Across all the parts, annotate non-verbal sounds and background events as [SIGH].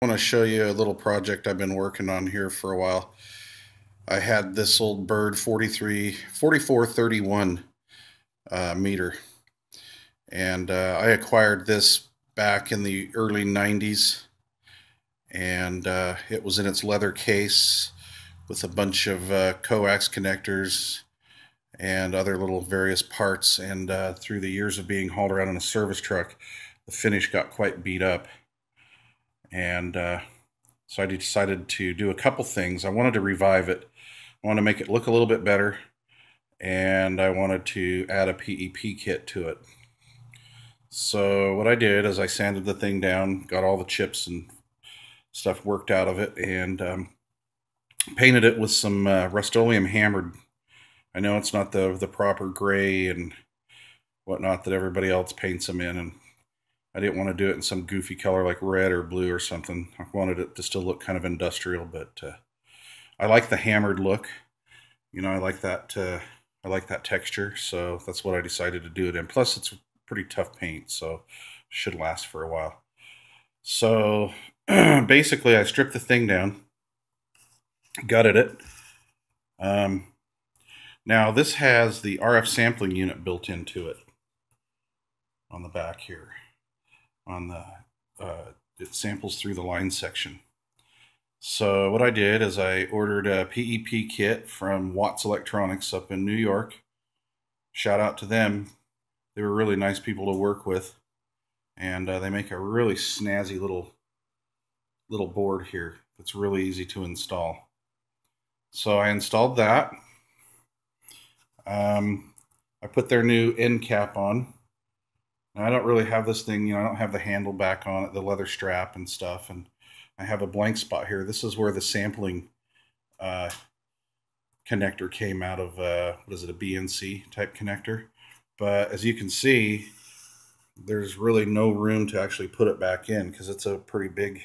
I want to show you a little project I've been working on here for a while. I had this old bird 43, 4431 uh, meter. And uh, I acquired this back in the early 90s and uh, it was in its leather case with a bunch of uh, coax connectors and other little various parts. And uh, through the years of being hauled around in a service truck the finish got quite beat up and uh, so I decided to do a couple things. I wanted to revive it. I wanted to make it look a little bit better, and I wanted to add a PEP kit to it. So what I did is I sanded the thing down, got all the chips and stuff worked out of it, and um, painted it with some uh, Rust-Oleum hammered. I know it's not the the proper gray and whatnot that everybody else paints them in, and I didn't want to do it in some goofy color like red or blue or something. I wanted it to still look kind of industrial, but uh, I like the hammered look. You know, I like that. Uh, I like that texture, so that's what I decided to do it in. Plus, it's pretty tough paint, so should last for a while. So [CLEARS THROAT] basically, I stripped the thing down, gutted it. Um, now this has the RF sampling unit built into it on the back here on the uh, it samples through the line section. So what I did is I ordered a PEP kit from Watts Electronics up in New York. Shout out to them. They were really nice people to work with. And uh, they make a really snazzy little little board here that's really easy to install. So I installed that. Um, I put their new end cap on. I don't really have this thing, you know, I don't have the handle back on it, the leather strap and stuff. And I have a blank spot here. This is where the sampling uh, connector came out of, uh, what is it, a BNC type connector. But as you can see, there's really no room to actually put it back in because it's a pretty big,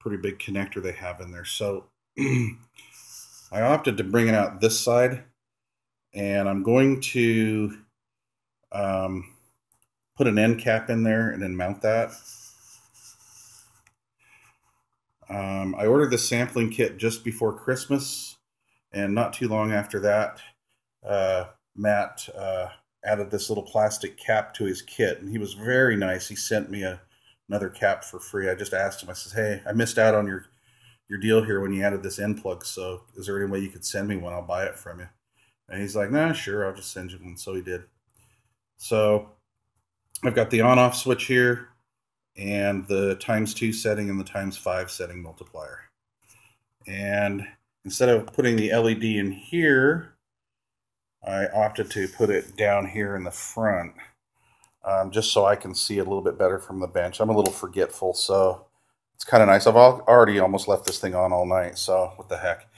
pretty big connector they have in there. So [CLEARS THROAT] I opted to bring it out this side and I'm going to um, put an end cap in there and then mount that. Um, I ordered the sampling kit just before Christmas, and not too long after that, uh, Matt uh, added this little plastic cap to his kit, and he was very nice. He sent me a, another cap for free. I just asked him. I said, "Hey, I missed out on your your deal here when you added this end plug. So, is there any way you could send me one? I'll buy it from you." And he's like, "Nah, sure. I'll just send you one." So he did. So I've got the on off switch here and the times two setting and the times five setting multiplier. And instead of putting the LED in here, I opted to put it down here in the front um, just so I can see a little bit better from the bench. I'm a little forgetful, so it's kind of nice. I've already almost left this thing on all night, so what the heck.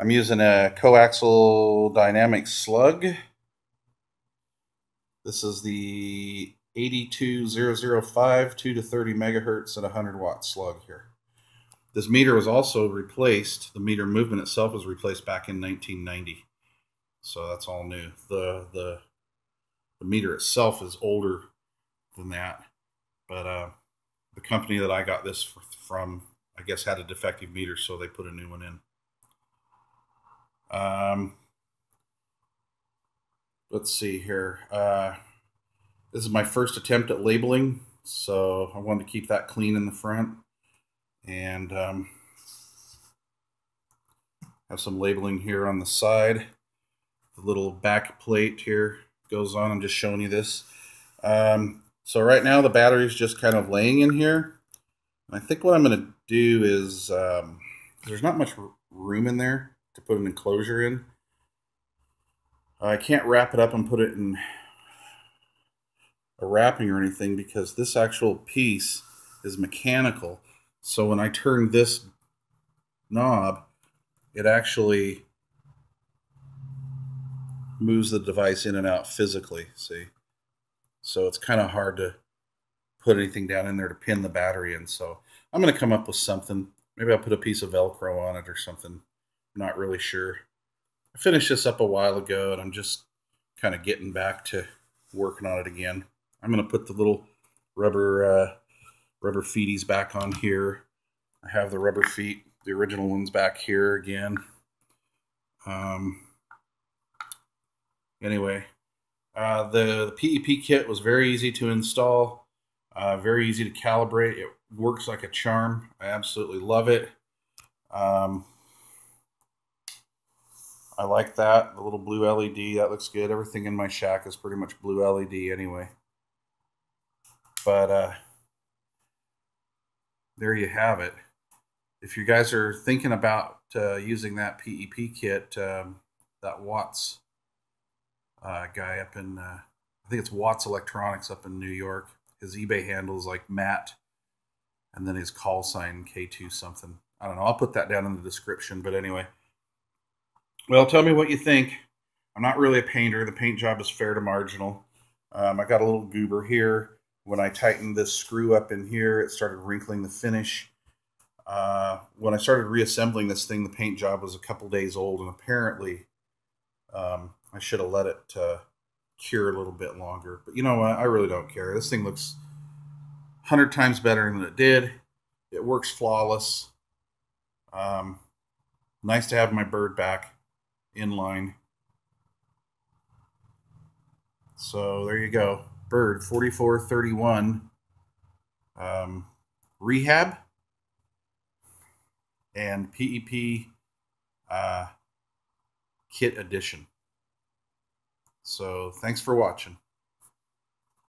I'm using a coaxial dynamic slug. This is the 82005, 2 to 30 megahertz at 100 watt slug here. This meter was also replaced, the meter movement itself was replaced back in 1990. So that's all new. The the the meter itself is older than that. But uh, the company that I got this from, I guess, had a defective meter, so they put a new one in. Um, let's see here. Uh, this is my first attempt at labeling, so I wanted to keep that clean in the front. And um, have some labeling here on the side. The little back plate here goes on. I'm just showing you this. Um, so right now the battery is just kind of laying in here. And I think what I'm going to do is, um, there's not much room in there to put an enclosure in. I can't wrap it up and put it in a wrapping or anything because this actual piece is mechanical. So when I turn this knob, it actually moves the device in and out physically, see? So it's kind of hard to put anything down in there to pin the battery in. So I'm going to come up with something. Maybe I'll put a piece of Velcro on it or something. I'm not really sure. I finished this up a while ago and I'm just kind of getting back to working on it again. I'm going to put the little rubber uh, rubber feeties back on here. I have the rubber feet, the original ones back here again. Um, anyway, uh, the, the, PEP kit was very easy to install, uh, very easy to calibrate. It works like a charm. I absolutely love it. Um, I like that. The little blue LED, that looks good. Everything in my shack is pretty much blue LED anyway. But uh, there you have it. If you guys are thinking about uh, using that PEP kit, um, that Watts uh, guy up in, uh, I think it's Watts Electronics up in New York. His eBay handle is like Matt, and then his call sign K2 something. I don't know. I'll put that down in the description. But anyway, well, tell me what you think. I'm not really a painter. The paint job is fair to marginal. Um, I got a little goober here. When I tightened this screw up in here, it started wrinkling the finish. Uh, when I started reassembling this thing, the paint job was a couple days old, and apparently um, I should have let it uh, cure a little bit longer. But you know what? I really don't care. This thing looks 100 times better than it did. It works flawless. Um, nice to have my bird back in line. So there you go. Bird 4431 um, rehab and PEP uh, kit edition. So thanks for watching.